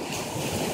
え?